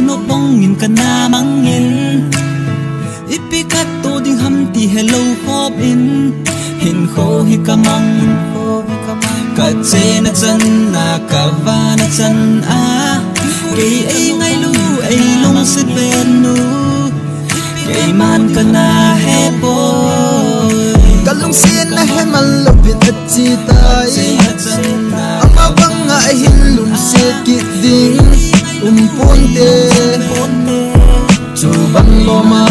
bong in kana mangin ipikat to ding ham ti hello hop in. Hin kho hi kamang ka che na chan na ka va na chan a. Ke ai ngai lu ai long sit ben nu. Ke man kana he po. Kalung sin na he mal lo bit at chi tai. Ama banga hin lum se ki ding um ponte chu ban lo ma